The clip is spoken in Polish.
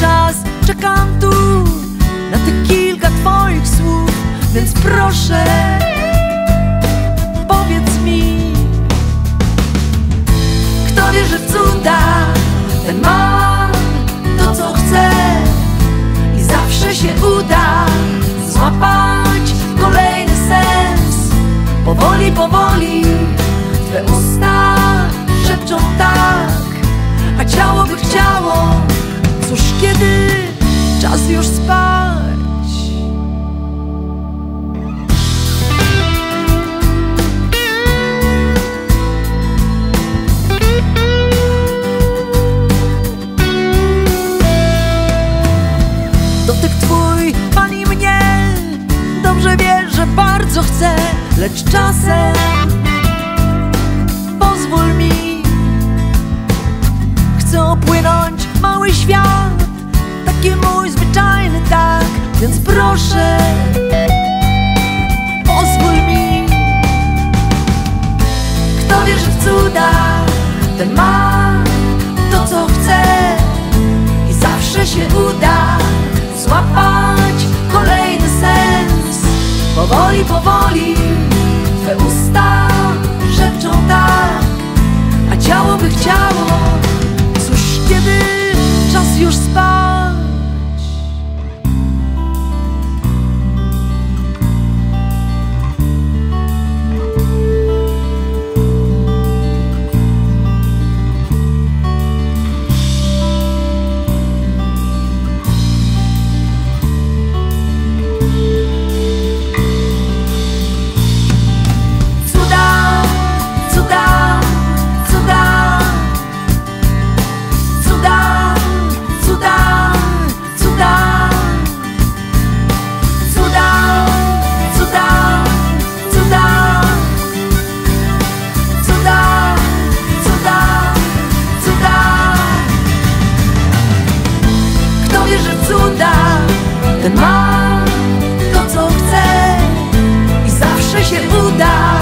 czas czekam tu na te kilka Twoich słów, więc proszę, powiedz mi, kto wierzy w cuda, ten ma to, co chce i zawsze się uda złapać kolejny sens, powoli, powoli. Lecz czasem Pozwól mi Chcę opłynąć mały świat Taki mój zwyczajny tak Więc proszę Pozwól mi Kto wierzy w cuda Ten ma to co chce i zawsze się uda złapać kolejny sens. Powoli, powoli, ma to co chce i zawsze się uda